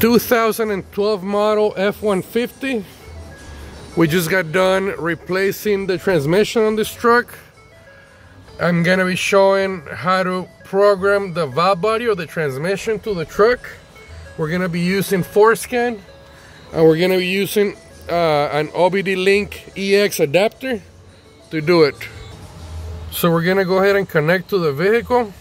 2012 model F-150 we just got done replacing the transmission on this truck. I'm gonna be showing how to program the valve body or the transmission to the truck. We're gonna be using Forscan and we're gonna be using uh, an OBD Link EX adapter to do it. So we're gonna go ahead and connect to the vehicle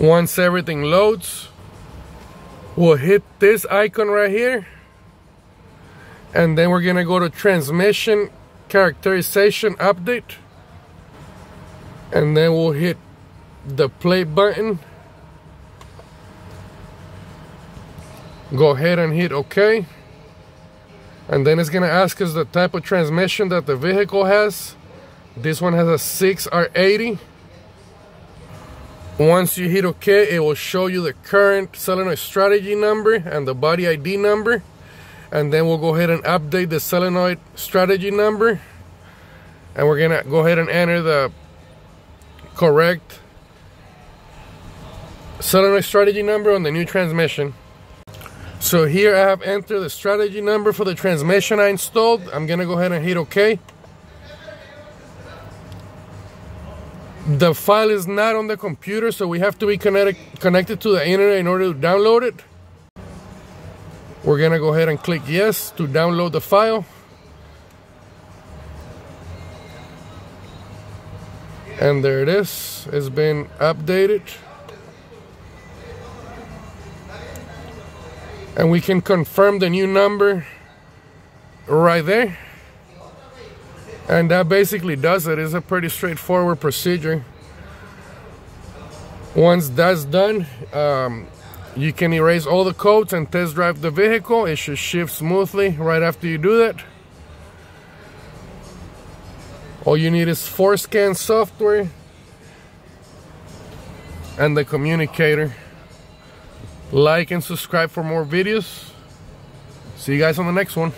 Once everything loads, we'll hit this icon right here. And then we're gonna go to transmission characterization update. And then we'll hit the play button. Go ahead and hit OK. And then it's gonna ask us the type of transmission that the vehicle has. This one has a 6R80. Once you hit OK, it will show you the current solenoid strategy number and the body ID number. And then we'll go ahead and update the solenoid strategy number. And we're gonna go ahead and enter the correct solenoid strategy number on the new transmission. So here I have entered the strategy number for the transmission I installed. I'm gonna go ahead and hit OK. The file is not on the computer, so we have to be connected, connected to the internet in order to download it. We're gonna go ahead and click yes to download the file. And there it is, it's been updated. And we can confirm the new number right there. And that basically does it. It's a pretty straightforward procedure. Once that's done, um, you can erase all the codes and test drive the vehicle. It should shift smoothly right after you do that. All you need is Forscan software and the communicator. Like and subscribe for more videos. See you guys on the next one.